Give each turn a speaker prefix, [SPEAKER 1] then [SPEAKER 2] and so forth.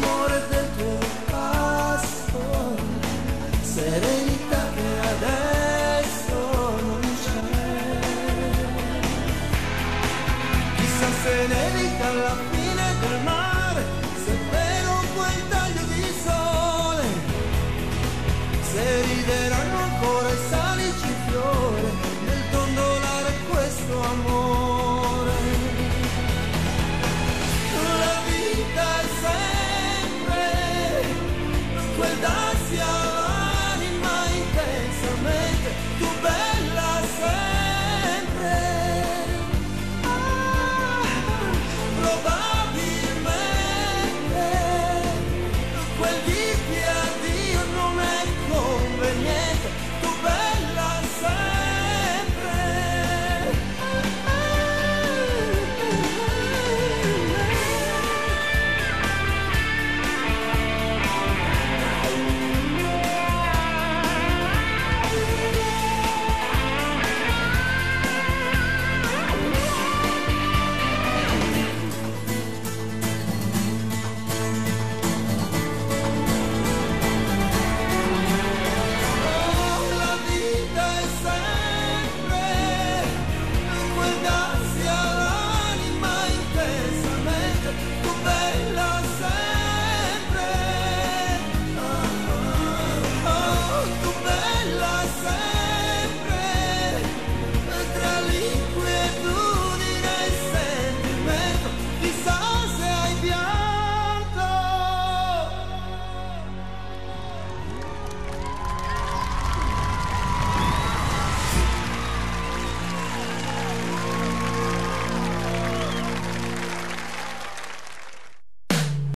[SPEAKER 1] rumore del tuo passo, serenità che adesso non c'è. Chissà se nevica alla fine del mare, se è vero quel taglio di sole, se rideranno